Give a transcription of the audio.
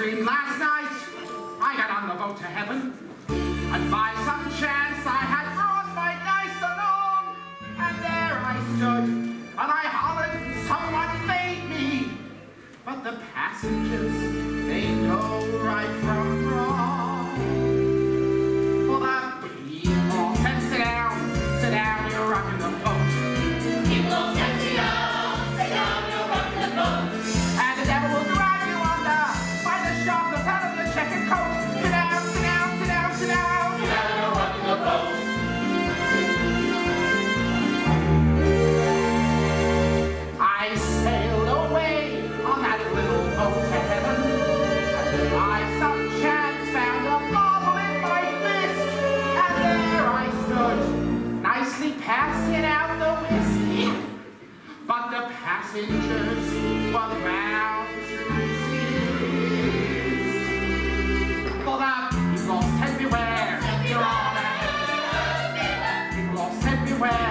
dream last night. I got on the boat to heaven, and by some chance I had brought my dice along, and there I stood, and I hollered, someone made me. But the passengers, they know right from wrong. passengers bound to. For that, people lost everywhere. People lost everywhere.